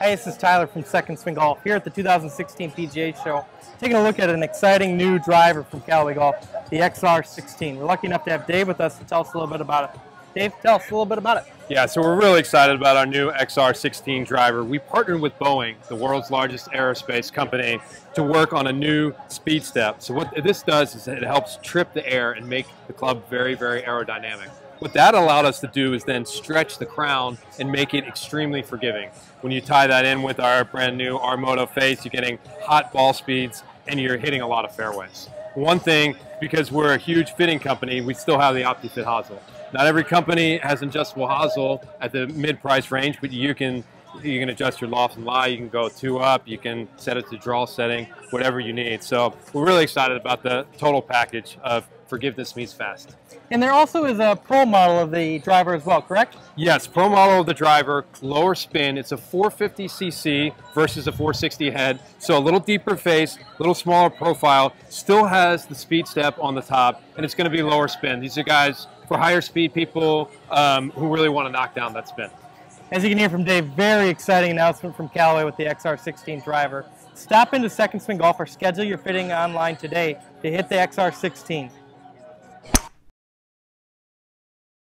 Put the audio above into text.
Hey, this is Tyler from Second Swing Golf here at the 2016 PGA Show, taking a look at an exciting new driver from Callaway Golf, the XR16. We're lucky enough to have Dave with us to tell us a little bit about it. Dave, tell us a little bit about it. Yeah, so we're really excited about our new XR16 driver. We partnered with Boeing, the world's largest aerospace company, to work on a new speed step. So what this does is it helps trip the air and make the club very, very aerodynamic. What that allowed us to do is then stretch the crown and make it extremely forgiving. When you tie that in with our brand new R-Moto face, you're getting hot ball speeds and you're hitting a lot of fairways. One thing, because we're a huge fitting company, we still have the OptiFit hosel. Not every company has adjustable hosel at the mid-price range, but you can you can adjust your loft and lie. You can go two up. You can set it to draw setting, whatever you need. So we're really excited about the total package of forgiveness means fast. And there also is a pro model of the driver as well, correct? Yes, pro model of the driver, lower spin. It's a 450cc versus a 460 head. So a little deeper face, a little smaller profile, still has the speed step on the top, and it's going to be lower spin. These are guys for higher speed people um, who really want to knock down that spin. As you can hear from Dave, very exciting announcement from Callaway with the XR16 driver. Stop into Second Swing Golf or schedule your fitting online today to hit the XR16.